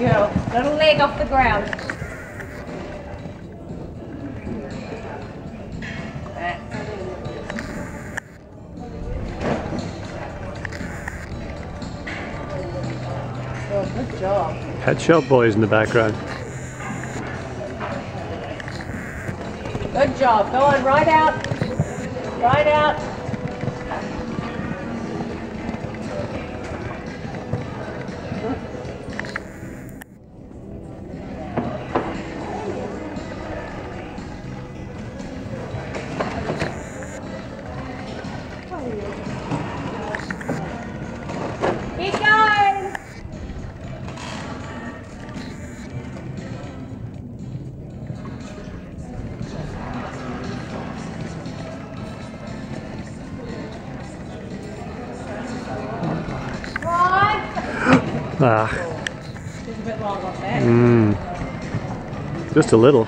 Little leg off the ground. Oh, good job. Pet Shop Boys in the background. Good job. Go on, right out. Right out. Ah, Just a bit long off there. mm. Just a little.